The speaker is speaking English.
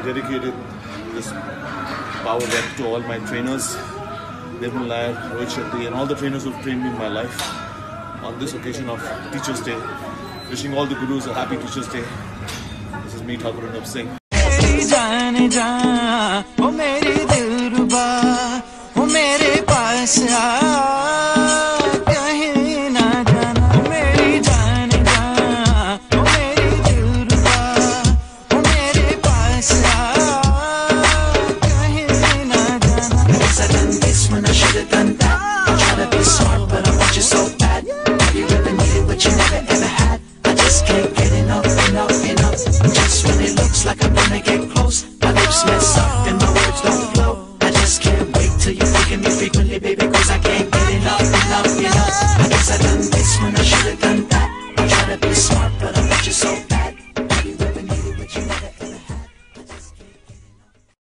I dedicated this power rep to all my trainers, Nirmal Nair, Rohit Shetty, and all the trainers who've trained me in my life on this occasion of Teachers' Day. Wishing all the gurus a happy Teachers' Day. This is me, Thakur Singh.